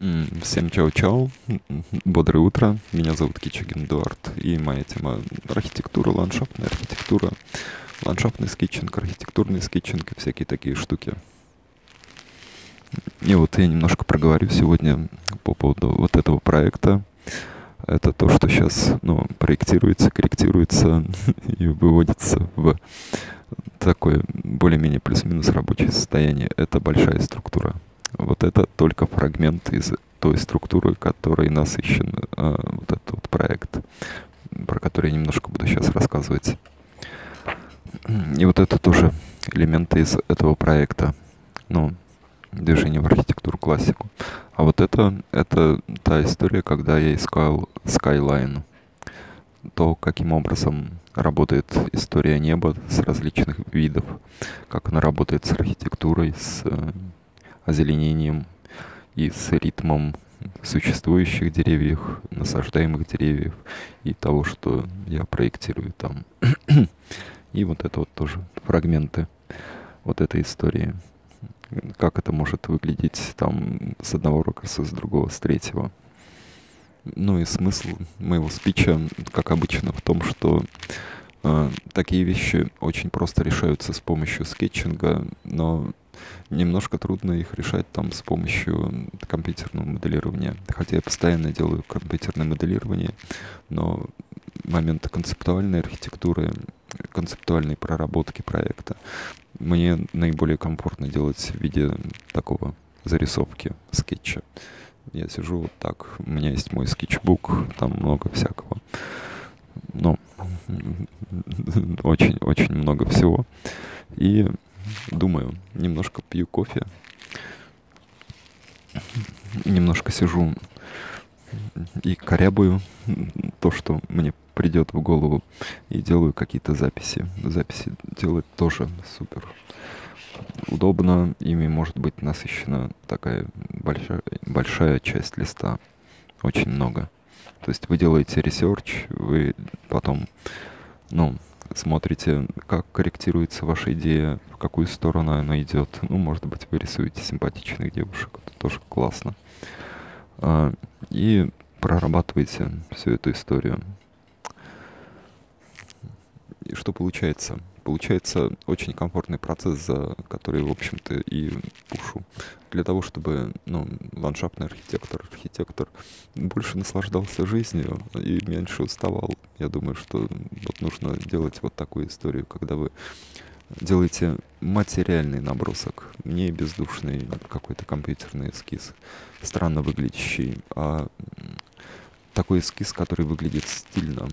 Всем чао-чао, бодрое утро, меня зовут Кичигин Эдуард, и моя тема архитектура, ландшафтная архитектура, ландшафтный скетчинг, архитектурный скетчинг и всякие такие штуки. И вот я немножко проговорю сегодня по поводу вот этого проекта. Это то, что сейчас ну, проектируется, корректируется и выводится в такое более-менее плюс-минус рабочее состояние. Это большая структура. Вот это только фрагмент из той структуры, которой насыщен э, вот этот вот проект, про который я немножко буду сейчас рассказывать. И вот это тоже элементы из этого проекта. Ну, движение в архитектуру классику. А вот это, это та история, когда я искал Skyline. То, каким образом работает история неба с различных видов, как она работает с архитектурой, с э, озеленением и с ритмом существующих деревьев, насаждаемых деревьев и того, что я проектирую там. и вот это вот тоже фрагменты вот этой истории. Как это может выглядеть там с одного ракурса, с другого, с третьего. Ну и смысл моего спича, как обычно, в том, что э, такие вещи очень просто решаются с помощью скетчинга, но немножко трудно их решать там с помощью компьютерного моделирования. Хотя я постоянно делаю компьютерное моделирование, но момент концептуальной архитектуры, концептуальной проработки проекта мне наиболее комфортно делать в виде такого зарисовки, скетча. Я сижу вот так, у меня есть мой скетчбук, там много всякого. Ну, очень-очень много всего. И думаю, немножко пью кофе, немножко сижу и корябаю то, что мне придет в голову, и делаю какие-то записи. Записи делать тоже супер удобно, ими может быть насыщена такая большая, большая часть листа, очень много. То есть вы делаете research, вы потом, ну, смотрите, как корректируется ваша идея, в какую сторону она идет. Ну, может быть, вы рисуете симпатичных девушек, это тоже классно. А, и прорабатываете всю эту историю. И что получается? Получается очень комфортный процесс, за который, в общем-то, и пушу. Для того, чтобы ну, ландшафтный архитектор, архитектор больше наслаждался жизнью и меньше уставал. Я думаю, что вот нужно делать вот такую историю, когда вы делаете материальный набросок, не бездушный какой-то компьютерный эскиз, странно выглядящий, а такой эскиз, который выглядит стильно,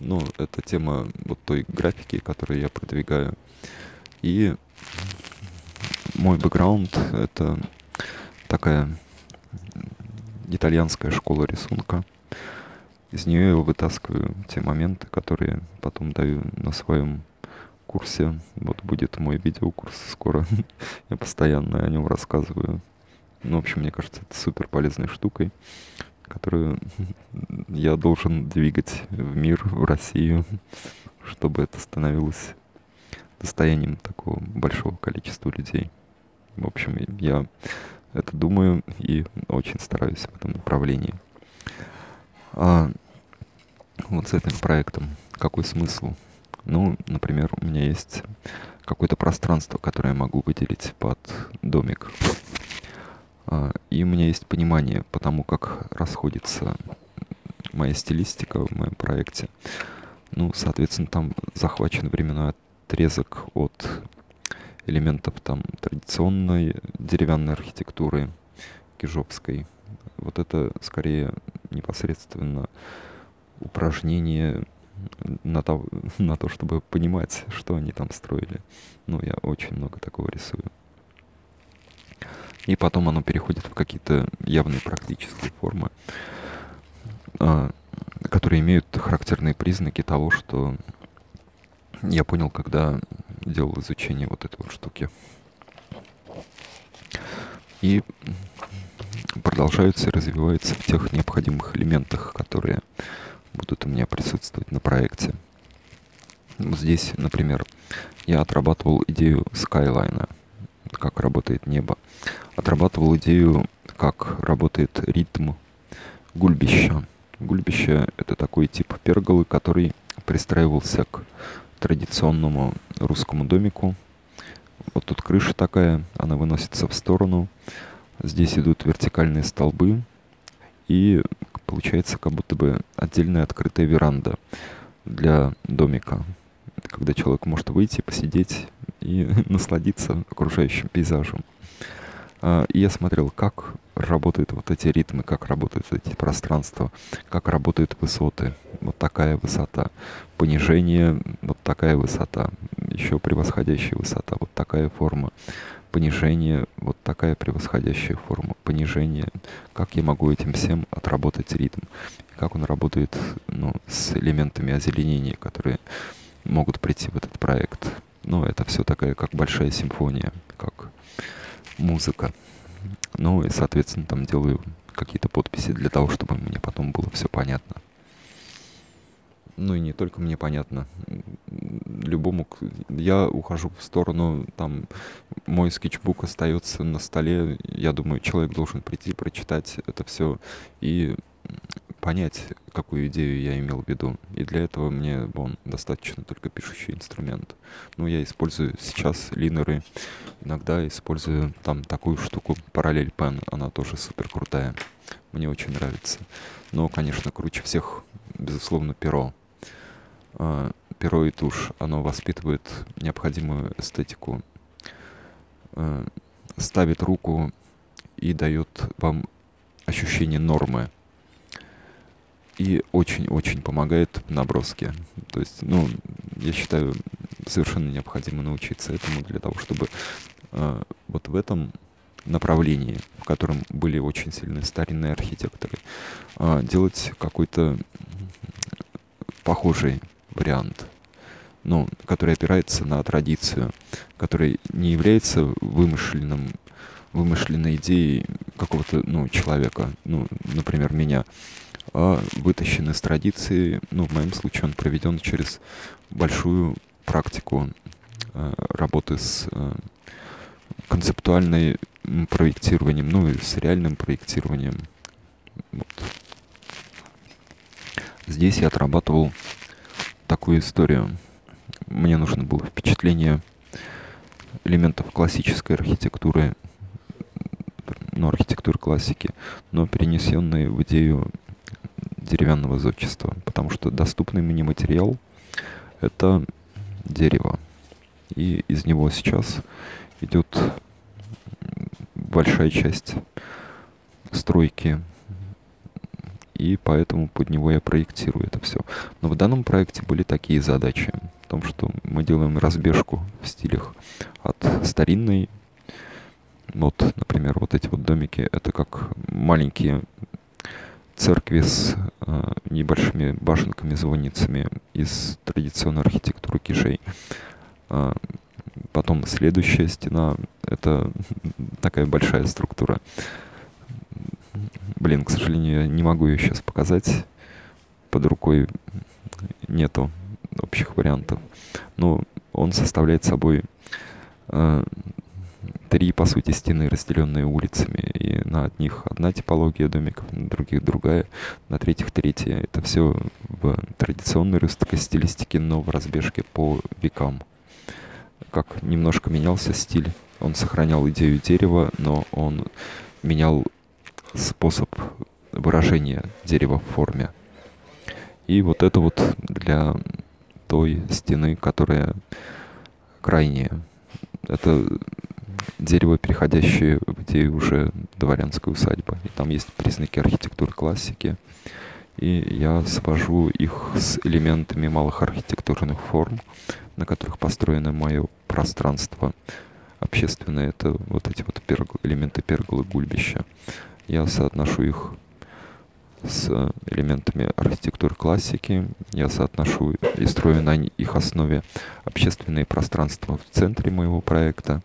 ну, это тема вот той графики, которую я продвигаю. И мой бэкграунд — это такая итальянская школа рисунка. Из нее я вытаскиваю те моменты, которые потом даю на своем курсе. Вот будет мой видеокурс скоро. я постоянно о нем рассказываю. Ну, в общем, мне кажется, это супер полезной штукой которую я должен двигать в мир, в Россию, чтобы это становилось достоянием такого большого количества людей. В общем, я это думаю и очень стараюсь в этом направлении. А вот с этим проектом какой смысл? Ну, например, у меня есть какое-то пространство, которое я могу выделить под домик. А, и у меня есть понимание по тому, как расходится моя стилистика в моем проекте. Ну, соответственно, там захвачен временной отрезок от элементов там традиционной деревянной архитектуры кижовской. Вот это скорее непосредственно упражнение на то, на то, чтобы понимать, что они там строили. Ну, я очень много такого рисую и потом оно переходит в какие-то явные практические формы, а, которые имеют характерные признаки того, что я понял, когда делал изучение вот этой вот штуки. И продолжаются и развиваются в тех необходимых элементах, которые будут у меня присутствовать на проекте. Здесь, например, я отрабатывал идею скайлайна, как работает небо отрабатывал идею как работает ритм гульбища. Гульбище — это такой тип перголы, который пристраивался к традиционному русскому домику. Вот тут крыша такая, она выносится в сторону. Здесь идут вертикальные столбы, и получается как будто бы отдельная открытая веранда для домика, когда человек может выйти, посидеть и насладиться окружающим пейзажем. А, и я смотрел, как работают вот эти ритмы, как работают эти пространства, как работают высоты. Вот такая высота. Понижение, вот такая высота. Еще превосходящая высота, вот такая форма. Понижение, вот такая превосходящая форма. Понижение. Как я могу этим всем отработать ритм? Как он работает ну, с элементами озеленения, которые могут прийти в этот проект. Ну, это все такая, как большая симфония, как музыка. Ну и, соответственно, там делаю какие-то подписи для того, чтобы мне потом было все понятно. Ну и не только мне понятно. Любому... Я ухожу в сторону, там, мой скетчбук остается на столе. Я думаю, человек должен прийти, прочитать это все и понять, какую идею я имел в виду. И для этого мне он достаточно только пишущий инструмент. Ну, я использую сейчас линеры, иногда использую там такую штуку, параллель пен, она тоже супер крутая. Мне очень нравится. Но, конечно, круче всех, безусловно, перо. А, перо и тушь, оно воспитывает необходимую эстетику, а, ставит руку и дает вам ощущение нормы и очень-очень помогает в наброске. То есть, ну, я считаю, совершенно необходимо научиться этому для того, чтобы э, вот в этом направлении, в котором были очень сильные старинные архитекторы, э, делать какой-то похожий вариант, ну, который опирается на традицию, который не является вымышленным вымышленной идеей какого-то, ну, человека, ну, например, меня, а вытащен из традиции, ну, в моем случае он проведен через большую практику э, работы с э, концептуальным проектированием, ну и с реальным проектированием. Вот. Здесь я отрабатывал такую историю. Мне нужно было впечатление элементов классической архитектуры, ну, архитектуры классики, но перенесенные в идею деревянного зодчества, потому что доступный мне материал — это дерево. И из него сейчас идет большая часть стройки, и поэтому под него я проектирую это все. Но в данном проекте были такие задачи, в том, что мы делаем разбежку в стилях от старинной, вот, например, вот эти вот домики, это как маленькие церкви с э, небольшими башенками, звонницами из традиционной архитектуры кишей. Э, потом следующая стена — это такая большая структура. Блин, к сожалению, я не могу ее сейчас показать. Под рукой нету общих вариантов. Но он составляет собой э, три, по сути, стены, разделенные улицами, и на одних одна типология домиков, на других другая, на третьих третья. Это все в традиционной русской стилистике, но в разбежке по векам. Как немножко менялся стиль. Он сохранял идею дерева, но он менял способ выражения дерева в форме. И вот это вот для той стены, которая крайняя. Это дерево, переходящее в идею уже дворянской усадьбы. И там есть признаки архитектуры классики. И я свожу их с элементами малых архитектурных форм, на которых построено мое пространство общественное. Это вот эти вот перг... элементы перголы гульбища. Я соотношу их с элементами архитектуры классики. Я соотношу и строю на их основе общественные пространства в центре моего проекта.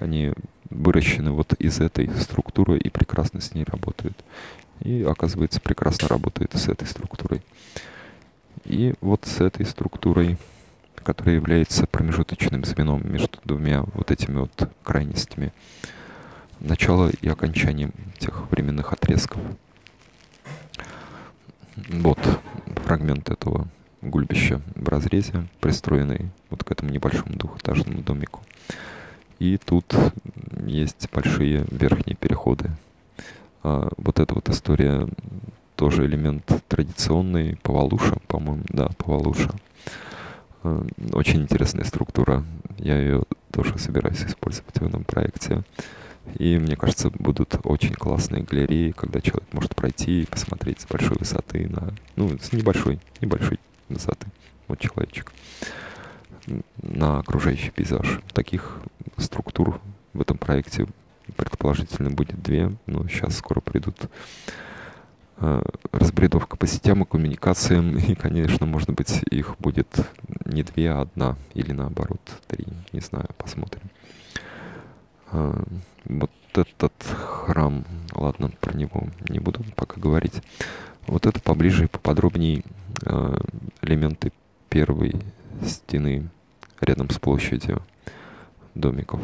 Они выращены вот из этой структуры и прекрасно с ней работают. И, оказывается, прекрасно работает с этой структурой. И вот с этой структурой, которая является промежуточным звеном между двумя вот этими вот крайностями, начало и окончание тех временных отрезков. Вот фрагмент этого гульбища в разрезе, пристроенный вот к этому небольшому двухэтажному домику. И тут есть большие верхние переходы. А вот эта вот история тоже элемент традиционный, Повалуша, по-моему, да, Повалуша. А, очень интересная структура. Я ее тоже собираюсь использовать в этом проекте. И мне кажется, будут очень классные галереи, когда человек может пройти и посмотреть с большой высоты на... Ну, с небольшой, небольшой высоты. Вот человечек. На окружающий пейзаж. Таких структур в этом проекте предположительно будет две, но сейчас скоро придут э, разбредовка по сетям и коммуникациям, и, конечно, может быть, их будет не две, а одна, или наоборот, три, не знаю, посмотрим. Э, вот этот храм, ладно, про него не буду пока говорить. Вот это поближе и поподробнее э, элементы первой стены рядом с площадью домиков.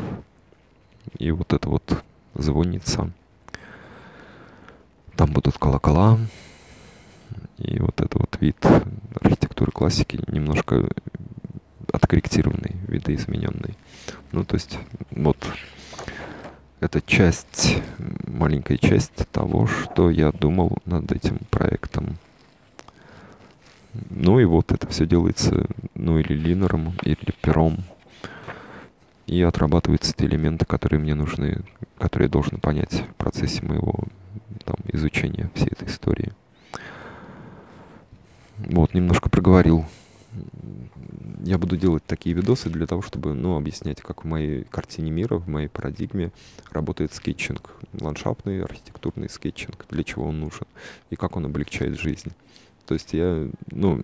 И вот это вот звонница. Там будут колокола. И вот это вот вид архитектуры классики немножко откорректированный, видоизмененный. Ну, то есть, вот это часть, маленькая часть того, что я думал над этим проектом. Ну и вот это все делается, ну или линером, или пером. И отрабатываются те элементы, которые мне нужны, которые я должен понять в процессе моего там, изучения всей этой истории. Вот, немножко проговорил я буду делать такие видосы для того, чтобы, ну, объяснять, как в моей картине мира, в моей парадигме работает скетчинг, ландшафтный, архитектурный скетчинг, для чего он нужен и как он облегчает жизнь. То есть я, ну,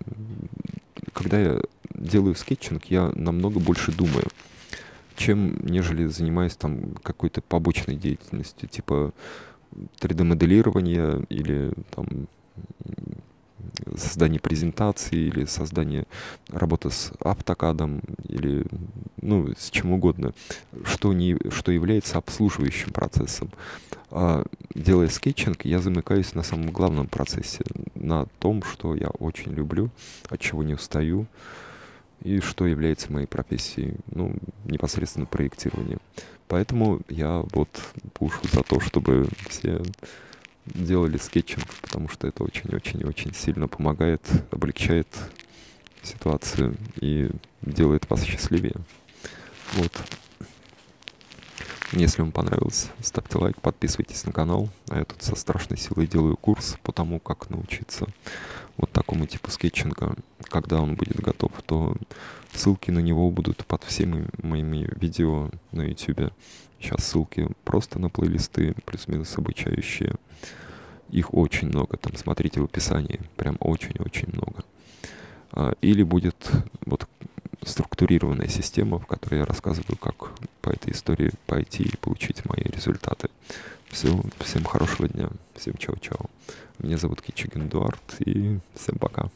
когда я делаю скетчинг, я намного больше думаю, чем нежели занимаюсь там какой-то побочной деятельностью, типа 3D-моделирования или там создание презентации или создание работы с автокадом или ну, с чем угодно, что, не, что является обслуживающим процессом. А, делая скетчинг, я замыкаюсь на самом главном процессе, на том, что я очень люблю, от чего не устаю, и что является моей профессией, ну, непосредственно проектирование. Поэтому я вот пушу за то, чтобы все делали скетчинг, потому что это очень-очень-очень сильно помогает, облегчает ситуацию и делает вас счастливее. Вот. Если вам понравилось, ставьте лайк, подписывайтесь на канал. А я тут со страшной силой делаю курс по тому, как научиться вот такому типу скетчинга. Когда он будет готов, то ссылки на него будут под всеми моими видео на YouTube. Сейчас ссылки просто на плейлисты, плюс-минус обучающие. Их очень много, там смотрите в описании, прям очень-очень много. А, или будет вот структурированная система, в которой я рассказываю, как по этой истории пойти и получить мои результаты. Все, всем хорошего дня, всем чао-чао. Меня зовут Кичигин Эдуард, и всем пока.